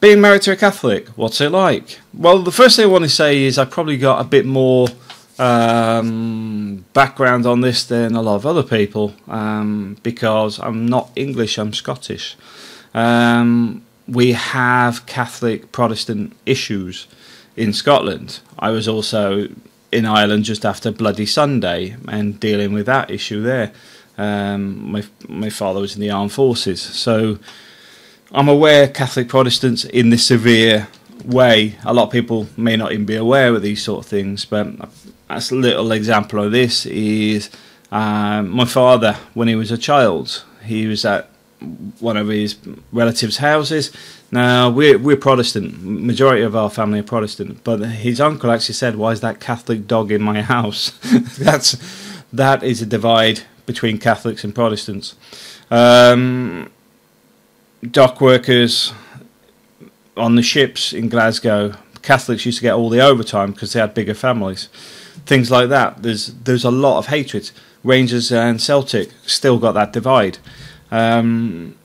being married to a Catholic, what's it like? Well, the first thing I want to say is I probably got a bit more um, background on this than a lot of other people um, because I'm not English, I'm Scottish. Um, we have Catholic Protestant issues in Scotland. I was also in Ireland just after Bloody Sunday and dealing with that issue there. Um, my my father was in the armed forces, so I'm aware Catholic Protestants in this severe way. A lot of people may not even be aware of these sort of things, but as a little example of this is um, my father when he was a child. He was at one of his relatives' houses. Now we're we're Protestant. Majority of our family are Protestant, but his uncle actually said, "Why is that Catholic dog in my house?" That's that is a divide between Catholics and Protestants. Um, dock workers on the ships in Glasgow, Catholics used to get all the overtime because they had bigger families. Things like that. There's there's a lot of hatred. Rangers and Celtic still got that divide. Um,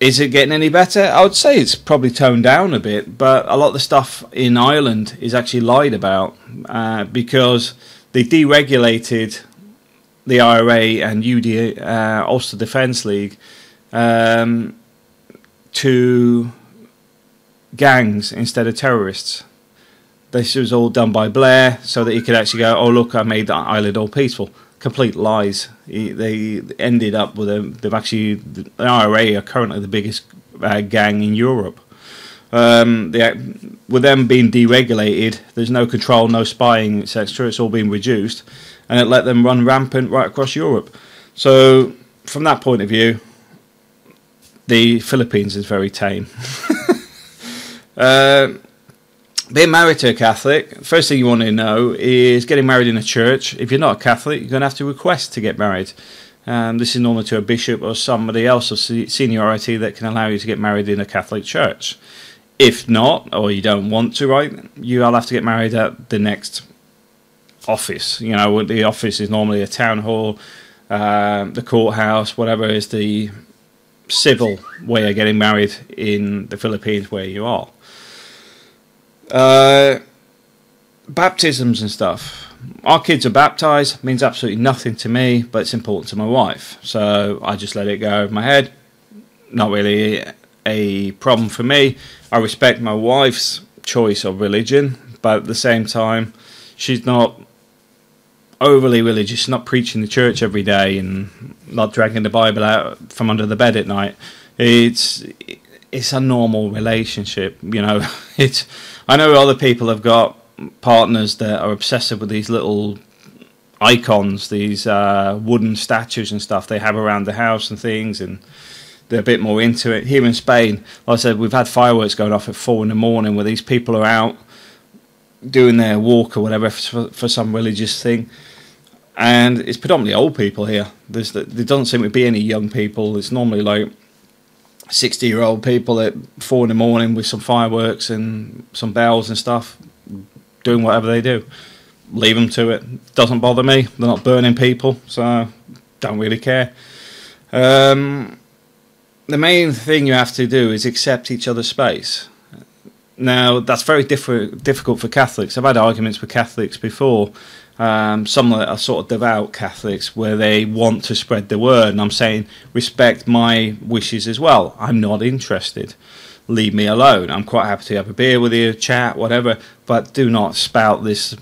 is it getting any better? I would say it's probably toned down a bit, but a lot of the stuff in Ireland is actually lied about uh, because they deregulated the IRA and UD, uh, Ulster Defence League um, to gangs instead of terrorists. This was all done by Blair so that he could actually go, oh, look, I made the island all peaceful. Complete lies. He, they ended up with a, they've actually, the IRA are currently the biggest uh, gang in Europe. Um, with them being deregulated, there's no control, no spying, etc. It's all been reduced and it let them run rampant right across Europe. So, from that point of view, the Philippines is very tame. uh, being married to a Catholic, first thing you want to know is getting married in a church. If you're not a Catholic, you're going to have to request to get married. Um, this is normally to a bishop or somebody else of seniority that can allow you to get married in a Catholic church. If not, or you don't want to, right, you'll have to get married at the next office. You know, the office is normally a town hall, um, the courthouse, whatever is the civil way of getting married in the Philippines where you are. Uh, baptisms and stuff. Our kids are baptized means absolutely nothing to me, but it's important to my wife. So I just let it go over my head. Not really a problem for me. I respect my wife's choice of religion, but at the same time, she's not overly religious, not preaching the church every day and not dragging the Bible out from under the bed at night. It's it's a normal relationship, you know. It's I know other people have got partners that are obsessive with these little icons, these uh, wooden statues and stuff they have around the house and things, and they're a bit more into it. Here in Spain, like I said, we've had fireworks going off at four in the morning where these people are out doing their walk or whatever for, for some religious thing. And it's predominantly old people here. There's, there doesn't seem to be any young people. It's normally like 60 year old people at four in the morning with some fireworks and some bells and stuff, doing whatever they do. Leave them to it. Doesn't bother me. They're not burning people, so don't really care. Um, the main thing you have to do is accept each other's space. Now, that's very diff- difficult for Catholics. I've had arguments with Catholics before, um, some that are sort of devout Catholics, where they want to spread the word. And I'm saying, respect my wishes as well. I'm not interested. Leave me alone. I'm quite happy to have a beer with you, chat, whatever, but do not spout this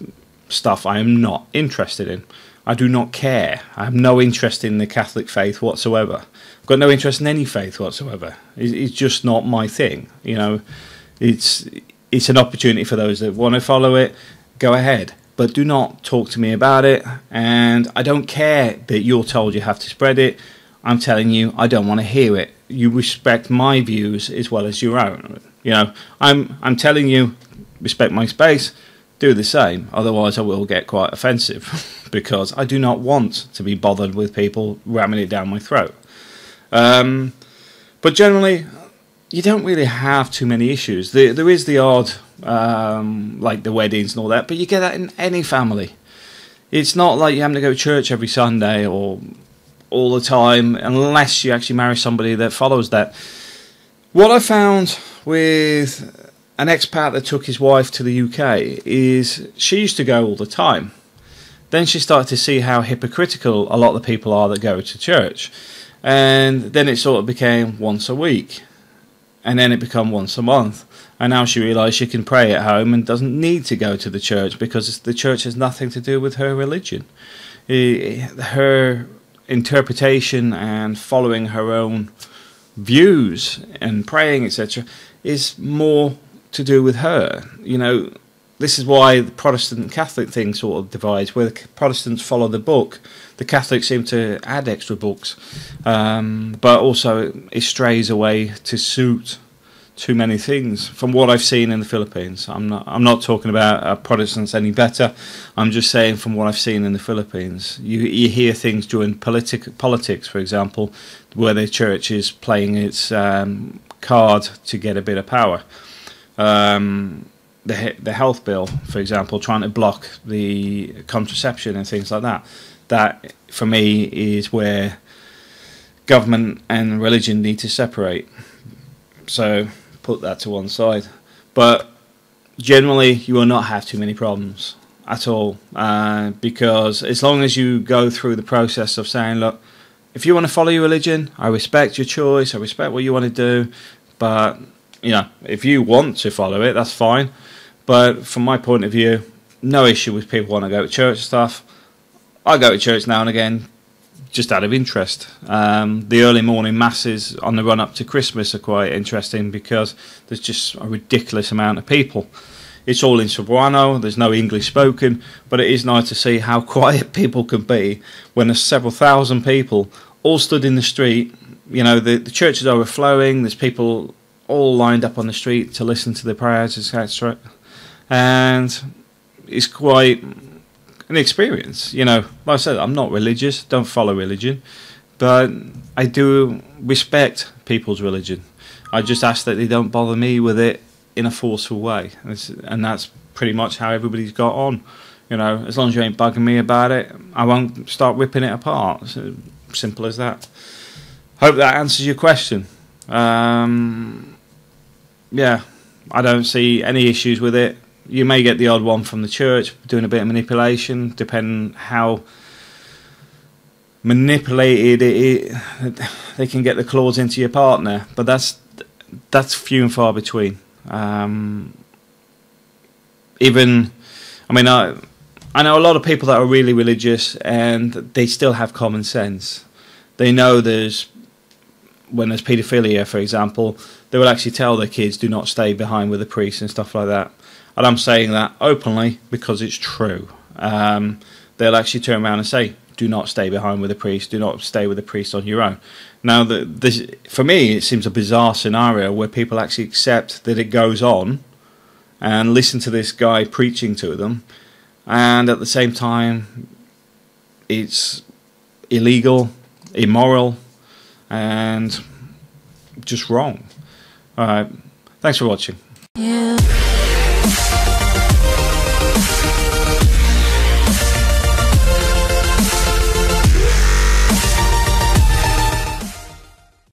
stuff I am not interested in. I do not care. I have no interest in the Catholic faith whatsoever. I've got no interest in any faith whatsoever. It's just not my thing. You know, it's it's an opportunity for those that want to follow it. Go ahead, but do not talk to me about it. And I don't care that you're told you have to spread it. I'm telling you, I don't want to hear it. You respect my views as well as your own. You know, I'm I'm telling you, respect my space. Do the same. Otherwise, I will get quite offensive because I do not want to be bothered with people ramming it down my throat. Um, but generally, you don't really have too many issues. There, there is the odd, um, like the weddings and all that, but you get that in any family. It's not like you having to go to church every Sunday or all the time, unless you actually marry somebody that follows that. What I found with an expat that took his wife to the UK is she used to go all the time. Then she started to see how hypocritical a lot of the people are that go to church. And then it sort of became once a week. And then it become once a month. And now she realised she can pray at home and doesn't need to go to the church because the church has nothing to do with her religion. Her interpretation and following her own views and praying, etc., is more to do with her. You know, this is why the Protestant and Catholic thing sort of divides, where the Protestants follow the book, the Catholics seem to add extra books, um, but also it strays away to suit too many things. From what I've seen in the Philippines, I'm not I'm not talking about uh, Protestants any better. I'm just saying from what I've seen in the Philippines, you you hear things during politic politics, for example, where the church is playing its um, card to get a bit of power. Um, the the health bill, for example, trying to block the contraception and things like that. That for me is where government and religion need to separate. So put that to one side. But generally, you will not have too many problems at all uh, because as long as you go through the process of saying, look, if you want to follow your religion, I respect your choice, I respect what you want to do, but you know, if you want to follow it, that's fine. But from my point of view, no issue with people want to go to church stuff. I go to church now and again just out of interest. Um, the early morning masses on the run up to Christmas are quite interesting because there's just a ridiculous amount of people. It's all in Cebuano, there's no English spoken, but it is nice to see how quiet people can be when there's several thousand people all stood in the street. You know, the, the church is overflowing, there's people all lined up on the street to listen to the prayers, etc. And it's quite an experience. You know, like I said, I'm not religious, don't follow religion, but I do respect people's religion. I just ask that they don't bother me with it in a forceful way, and that's pretty much how everybody's got on. You know, as long as you ain't bugging me about it, I won't start ripping it apart. So, simple as that. Hope that answers your question. Um, yeah, I don't see any issues with it you may get the odd one from the church doing a bit of manipulation, depending how manipulated it, it, they can get the claws into your partner. But that's that's few and far between. Um, even, I mean, I I know a lot of people that are really religious and they still have common sense. They know there's when there's paedophilia, for example, they will actually tell their kids do not stay behind with the priest and stuff like that and I'm saying that openly because it's true. Um, they'll actually turn around and say, "Do not stay behind with a priest. Do not stay with a priest on your own." Now, the, this, for me, it seems a bizarre scenario where people actually accept that it goes on and listen to this guy preaching to them, and at the same time, it's illegal, immoral, and just wrong. All right. Thanks for watching.